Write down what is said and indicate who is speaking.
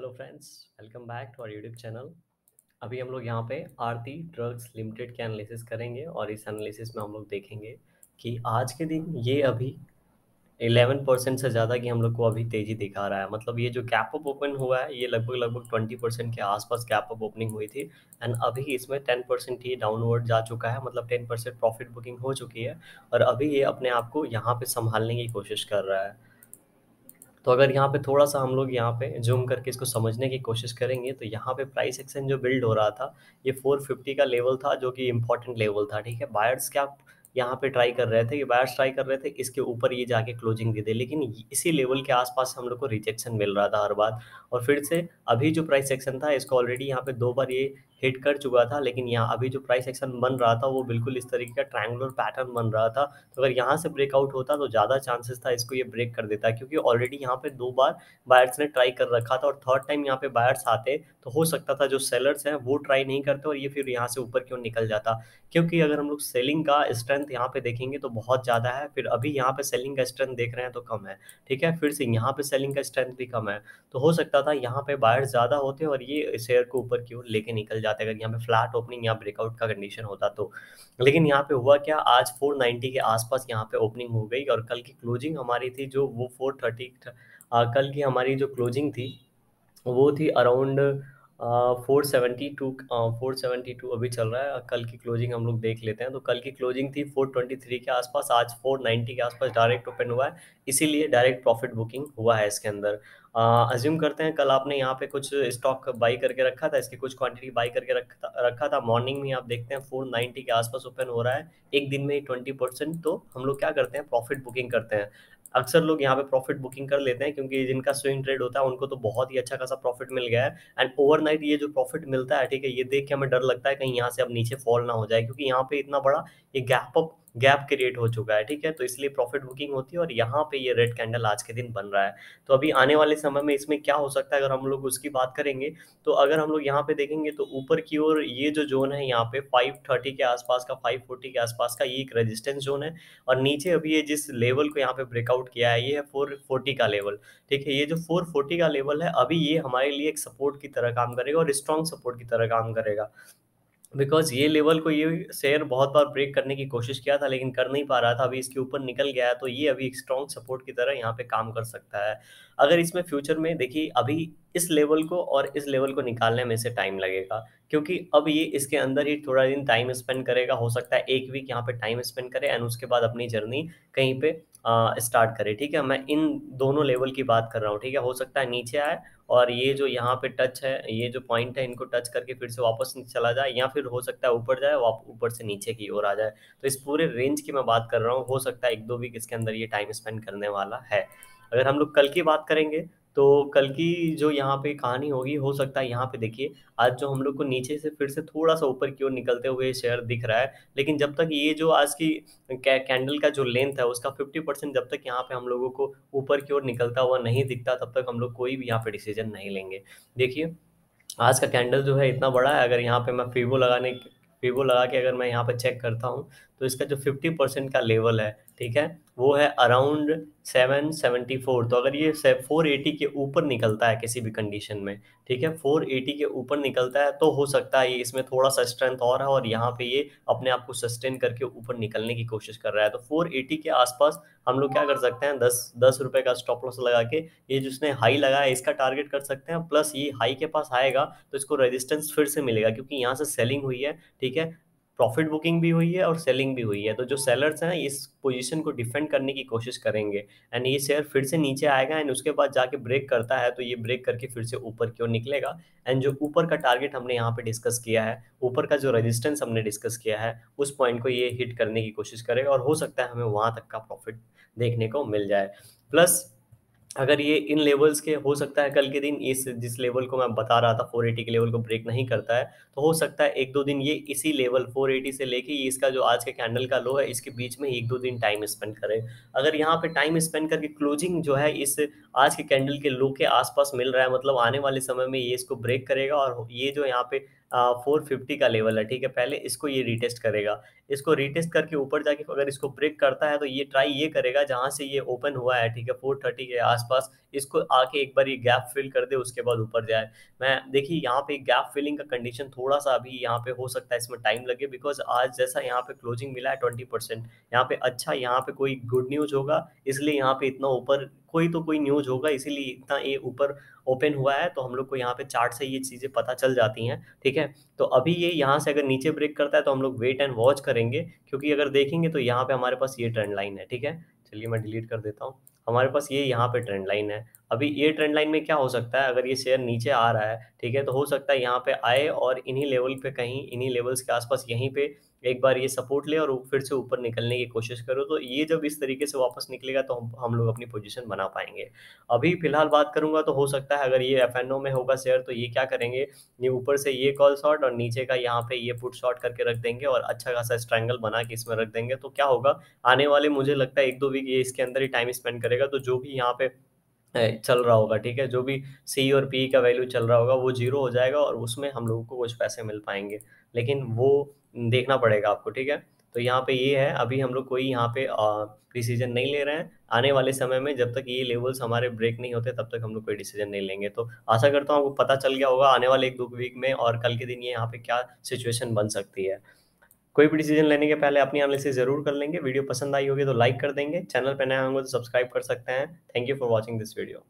Speaker 1: Hello friends welcome back to our YouTube channel अभी हम लोग यहाँ पे आरती ड्रग्स लिमिटेड के एनालिसिस करेंगे और इस एनालिसिस में हम लोग देखेंगे कि आज के दिन ये अभी 11 परसेंट से ज़्यादा की हम लोग को अभी तेज़ी दिखा रहा है। मतलब ये जो गैप अप ओपन हुआ है, ये लगभग लगभग 20 परसेंट के आसपास गैप अप ओपनिंग हुई थी एंड अभी इसमें 10 परसेंट ही डाउनवर्ड जा चुका है। मतलब 10 परसेंट प्रॉफिट बुकिंग हो चुकी है और अभी ये अपने आप को यहाँ पे संभालने की कोशिश कर रहा है। तो अगर यहाँ पे थोड़ा-सा हम लोग यहाँ पे ज़ूम करके इसको समझने की कोशिश करेंगे, तो यहाँ पे प्राइस एक्शन जो बिल्ड हो रहा था, ये 450 का लेवल था जो कि इम्पोर्टेंट लेवल था, ठीक है? बायर्स क्या यहाँ पे ट्राई कर रहे थे ये बायर्स ट्राई कर रहे थे, इसके ऊपर ये जाके क्लोजिंग दे दे। लेकिन इसी लेवल के आसपास हम लोग को रिजेक्शन मिल रहा था हर बार। और फिर से अभी जो प्राइस सेक्शन था, इसको ऑलरेडी यहाँ पे दो बार ये हिट कर चुका था, लेकिन यहाँ अभी जो प्राइस एक्शन बन रहा था, वो बिल्कुल इस तरीके का ट्रायंगुलर पैटर्न बन रहा था। तो अगर यहाँ से ब्रेकआउट होता तो ज़्यादा चांसेस था इसको ये ब्रेक कर देता, क्योंकि ऑलरेडी यहाँ पे दो बार बायर्स ने ट्राई कर रखा था, और थर्ड टाइम यहाँ पे बायर्स आते तो हो सकता था जो सेलर्स हैं, वो ट्राई नहीं करते, और ये फिर यहाँ से ऊपर क्यों निकल जाता। क्योंकि अगर हम लोग सेलिंग का स्ट्रेंथ यहाँ पे देखेंगे तो बहुत ज़्यादा है, फिर अभी यहाँ पे सेलिंग का स्ट्रेंथ देख रहे हैं तो कम है, ठीक है? फिर से यहाँ पे सेलिंग का स्ट्रेंथ भी कम है तो हो सकता था यहाँ पे बायर्स ज़्यादा होते और ये शेयर को ऊपर की ओर लेके निकल जाते, अगर यहाँ पे फ्लैट ओपनिंग या ब्रेकआउट का कंडीशन होता तो। लेकिन यहाँ पे हुआ क्या, आज 490 के आसपास यहाँ पे ओपनिंग हो गई और कल की क्लोजिंग हमारी थी जो वो 430 कल की हमारी जो क्लोजिंग थी, वो थी around four seventy two four seventy two अभी चल रहा है। कल की क्लोजिंग हम लोग देख लेते हैं। तो कल की क्लोजिंग थी फोर ट्वेंटी थ्री के आसपास, आज फोर नाइन्टी के आसपास डायरेक्ट ओपन हुआ है। इसीलिए डायरेक्ट प्रॉफिट बुकिंग हुआ है इसके अंदर। अज्यूम करते हैं, कल आपने यहाँ पे कुछ स्टॉक बाई करके रखा था, इसकी कुछ क्वांटिटी बाई करके रखा रखा था। मॉर्निंग में आप देखते हैं फोर नाइन्टी के आसपास ओपन हो रहा है। एक दिन में ही ट्वेंटी परसेंट तो हम लोग क्या करते हैं प्रॉफिट बुकिंग करते हैं। अक्सर लोग यहाँ पे प्रॉफिट बुकिंग कर लेते हैं, क्योंकि जिनका स्विंग ट्रेड होता है, उनको तो बहुत ही अच्छा खासा प्रॉफिट मिल गया है। एंड ओवरनाइट ये जो प्रॉफिट मिलता है, ठीक है, ये देख के हमें डर लगता है, कहीं यहाँ से अब नीचे फॉल ना हो जाए, क्योंकि यहाँ पे इतना बड़ा ये गैप अप गैप क्रिएट हो चुका है, ठीक है? तो इसलिए प्रॉफिट बुकिंग होती है और यहाँ पे ये रेड कैंडल आज के दिन बन रहा है। तो अभी आने वाले समय में इसमें क्या हो सकता है? अगर हम लोग उसकी बात करेंगे तो अगर हम लोग यहाँ पे देखेंगे तो ऊपर की ओर ये जो जोन है यहाँ पे 530 के आसपास का 540 के आसपास का ये एक रेजिस्टेंस जोन है और नीचे अभी ये जिस लेवल को यहाँ पे ब्रेकआउट किया है, ये है फोर का लेवल ठीक है? ये जो फोर का लेवल है, अभी ये हमारे लिए एक सपोर्ट की तरह काम करेगा और स्ट्रॉन्ग सपोर्ट की तरह काम करेगा। बिकॉज़ ये लेवल को ये शेयर बहुत बार ब्रेक करने की कोशिश किया था लेकिन कर नहीं पा रहा था, अभी इसके ऊपर निकल गया तो ये अभी एक स्ट्रॉन्ग सपोर्ट की तरह यहाँ पे काम कर सकता है। अगर इसमें फ्यूचर में देखिए अभी इस लेवल को और इस लेवल को निकालने में से टाइम लगेगा क्योंकि अब ये इसके अंदर ही थोड़ा दिन टाइम स्पेंड करेगा हो सकता है एक वीक यहाँ पे टाइम स्पेंड करे एंड उसके बाद अपनी जर्नी कहीं पे स्टार्ट करे, ठीक है? मैं इन दोनों लेवल की बात कर रहा हूँ, ठीक है? हो सकता है नीचे आए और ये जो यहाँ पे टच है, ये जो पॉइंट है, इनको टच करके फिर से वापस चला जाए या फिर हो सकता है ऊपर जाए ऊपर से नीचे की ओर आ जाए। तो इस पूरे रेंज की मैं बात कर रहा हूँ, हो सकता है एक दो वीक इसके अंदर ये टाइम स्पेंड करने वाला है। अगर हम लोग कल की बात करेंगे तो कल की जो यहाँ पे कहानी होगी हो सकता है यहाँ पे देखिए आज जो हम लोग को नीचे से फिर से थोड़ा-सा ऊपर की ओर निकलते हुए शेयर दिख रहा है। लेकिन जब तक ये जो आज की कैंडल का जो लेंथ है उसका 50% जब तक यहाँ पे हम लोगों को ऊपर की ओर निकलता हुआ नहीं दिखता तब तक हम लोग कोई भी यहाँ पे डिसीज़न नहीं लेंगे। देखिए, आज का कैंडल जो है इतना बड़ा है अगर यहाँ पे मैं फीबो लगाने वीवो लगा के अगर मैं यहाँ पर चेक करता हूँ तो इसका जो 50 परसेंट का लेवल है, ठीक है, वो है अराउंड 774 तो अगर ये 480 के ऊपर निकलता है किसी भी कंडीशन में, ठीक है 480 के ऊपर निकलता है तो हो सकता है ये इसमें थोड़ा सा स्ट्रेंथ और है और यहाँ पे ये अपने आप को सस्टेन करके ऊपर निकलने की कोशिश कर रहा है। तो 480 के आसपास हम लोग क्या कर सकते हैं, दस दस रुपए का स्टॉप लॉस लगा के ये जिसने हाई लगाया इसका टारगेट कर सकते हैं प्लस ये हाई के पास आएगा तो इसको रेजिस्टेंस फिर से मिलेगा क्योंकि यहाँ से सेलिंग हुई है, ठीक है प्रॉफिट बुकिंग भी हुई है और सेलिंग भी हुई है। तो जो सेलर्स हैं, इस पोजीशन को डिफेंड करने की कोशिश करेंगे। एंड ये शेयर फिर से नीचे आएगा एंड उसके बाद जाके ब्रेक करता है तो ये ब्रेक करके फिर से ऊपर की ओर निकलेगा। एंड जो ऊपर का टारगेट हमने यहाँ पे डिस्कस किया है, ऊपर का जो रेजिस्टेंस हमने डिस्कस किया है, उस पॉइंट को ये हिट करने की कोशिश करेगा और हो सकता है हमें वहाँ तक का प्रॉफिट देखने को मिल जाए। प्लस अगर ये इन लेवल्स के हो सकता है कल के दिन, इस जिस लेवल को मैं बता रहा था 480 के लेवल को ब्रेक नहीं करता है तो हो सकता है एक दो दिन ये इसी लेवल 480 से लेके ये इसका जो आज के कैंडल का लो है, इसके बीच में एक दो दिन टाइम स्पेंड करे। अगर यहाँ पे टाइम स्पेंड करके क्लोजिंग जो है, इस आज के कैंडल के लो के आसपास मिल रहा है मतलब आने वाले समय में ये इसको ब्रेक करेगा और ये जो यहाँ पे फोर फिफ्टी का लेवल है, ठीक है? पहले इसको ये रिटेस्ट करेगा। इसको रिटेस्ट करके ऊपर जाके अगर इसको ब्रेक करता है तो ये ट्राई ये करेगा, जहाँ से ये ओपन हुआ है, ठीक है? फोर थर्टी के आसपास इसको आके एक बार ये गैप फिल कर दे, उसके बाद ऊपर जाए। मैं, देखिए, यहाँ पे गैप फिलिंग का कंडीशन थोड़ा सा अभी यहाँ पे हो सकता है, इसमें टाइम लगे बिकॉज़ आज जैसा यहाँ पे क्लोजिंग मिला है ट्वेंटी परसेंट यहाँ पे अच्छा यहाँ पे कोई गुड न्यूज़ होगा, इसलिए यहाँ पे इतना ऊपर कोई तो कोई न्यूज़ होगा, इसीलिए इतना ये ऊपर ओपन हुआ है तो हम लोग को यहाँ पे चार्ट से ये चीज़ें पता चल जाती हैं, ठीक है? तो अभी ये यहाँ से अगर नीचे ब्रेक करता है तो हम लोग वेट एंड वॉच करेंगे, क्योंकि अगर देखेंगे तो यहाँ पे हमारे पास ये ट्रेंड लाइन है, ठीक है? चलिए मैं डिलीट कर देता हूँ। हमारे पास ये यहाँ पे ट्रेंड लाइन है। अभी ये ट्रेंड लाइन में क्या हो सकता है? अगर ये शेयर नीचे आ रहा है, ठीक है तो हो सकता है यहाँ पे आए और इन्हीं लेवल पे कहीं, इन्हीं लेवल्स के आसपास यहीं पे एक बार ये सपोर्ट ले और फिर से ऊपर निकलने की कोशिश करो। तो ये जब इस तरीके से वापस निकलेगा तो हम हम लोग अपनी पोजीशन बना पाएँगे। अभी फ़िलहाल बात करूँगा तो हो सकता है अगर ये एफएनओ में होगा शेयर तो ये क्या करेंगे? ये ऊपर से ये कॉल शॉट और नीचे का यहाँ पे ये पुट शॉर्ट करके रख देंगे और अच्छा खासा स्ट्रैंगल बना के इसमें रख देंगे। तो क्या होगा? आने वाले, मुझे लगता है एक दो वीक ये इसके अंदर ही टाइम स्पेंड करेगा। तो जो भी यहाँ पे चल रहा होगा, ठीक है? जो भी सी और पी का वैल्यू चल रहा होगा, वो ज़ीरो हो जाएगा और उसमें हम लोगों को कुछ पैसे मिल पाएँगे। लेकिन वो देखना पड़ेगा आपको, ठीक है? तो यहाँ पे ये है, अभी हम लोग कोई यहाँ पे डिसीज़न नहीं ले रहे हैं। आने वाले समय में जब तक ये लेवल्स हमारे ब्रेक नहीं होते, तब तक हम लोग कोई डिसीज़न नहीं लेंगे। तो आशा करता हूँ आपको पता चल गया होगा आने वाले एक दो वीक में और कल के दिन ये यहाँ पे क्या सिचुएशन बन सकती है। कोई भी डिसीज़न लेने के पहले अपनी एनालिसिस ज़रूर कर लेंगे। वीडियो पसंद आई होगी तो लाइक कर देंगे। चैनल पर नया होंगे तो सब्सक्राइब कर सकते हैं। Thank you for watching this video